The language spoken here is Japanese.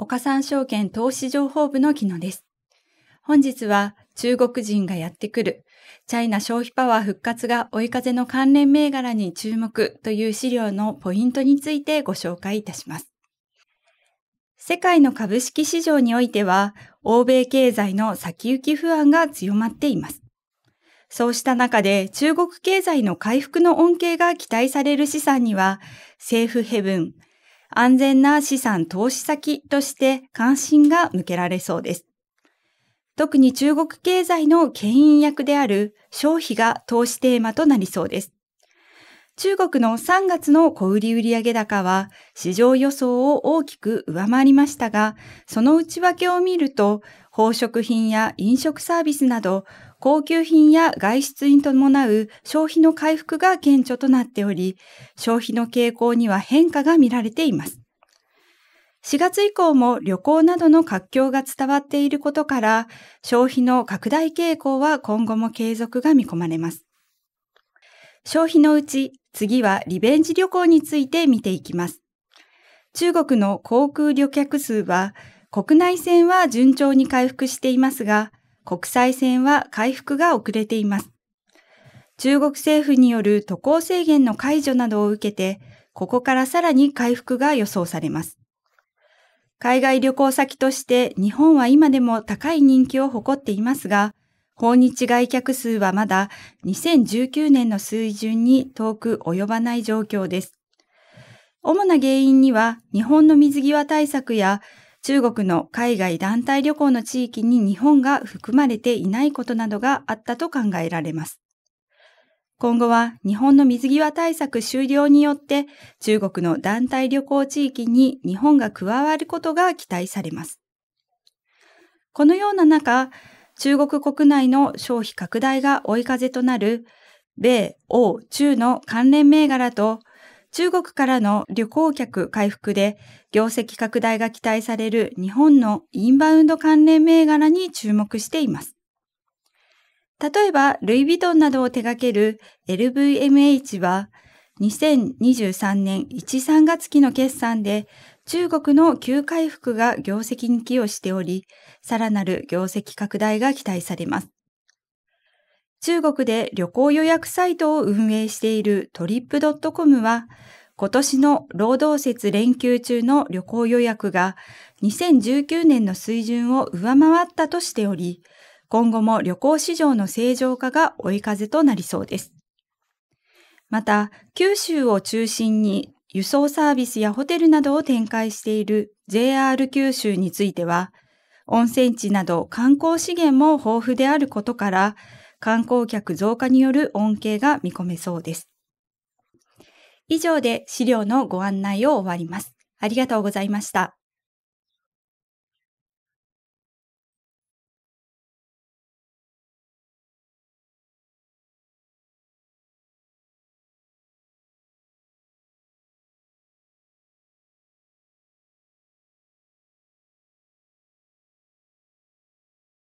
岡三証券投資情報部の木野です。本日は中国人がやってくる、チャイナ消費パワー復活が追い風の関連銘柄に注目という資料のポイントについてご紹介いたします。世界の株式市場においては、欧米経済の先行き不安が強まっています。そうした中で中国経済の回復の恩恵が期待される資産には、セーフヘブン、安全な資産投資先として関心が向けられそうです。特に中国経済の牽引役である消費が投資テーマとなりそうです。中国の3月の小売売上高は市場予想を大きく上回りましたが、その内訳を見ると、宝飾品や飲食サービスなど高級品や外出に伴う消費の回復が顕著となっており、消費の傾向には変化が見られています。4月以降も旅行などの活況が伝わっていることから、消費の拡大傾向は今後も継続が見込まれます。消費のうち、次はリベンジ旅行について見ていきます。中国の航空旅客数は、国内線は順調に回復していますが、国際線は回復が遅れています。中国政府による渡航制限の解除などを受けて、ここからさらに回復が予想されます。海外旅行先として日本は今でも高い人気を誇っていますが、訪日外客数はまだ2019年の水準に遠く及ばない状況です。主な原因には日本の水際対策や中国の海外団体旅行の地域に日本が含まれていないことなどがあったと考えられます。今後は日本の水際対策終了によって中国の団体旅行地域に日本が加わることが期待されます。このような中、中国国内の消費拡大が追い風となる米、欧、中の関連銘柄と中国からの旅行客回復で業績拡大が期待される日本のインバウンド関連銘柄に注目しています。例えば、ルイ・ヴィトンなどを手掛ける LVMH は、2023年1、3月期の決算で中国の急回復が業績に寄与しており、さらなる業績拡大が期待されます。中国で旅行予約サイトを運営しているトリップドットコムは、今年の労働節連休中の旅行予約が2019年の水準を上回ったとしており、今後も旅行市場の正常化が追い風となりそうです。また、九州を中心に輸送サービスやホテルなどを展開している JR 九州については、温泉地など観光資源も豊富であることから、観光客増加による恩恵が見込めそうです。以上で資料のご案内を終わります。ありがとうございました。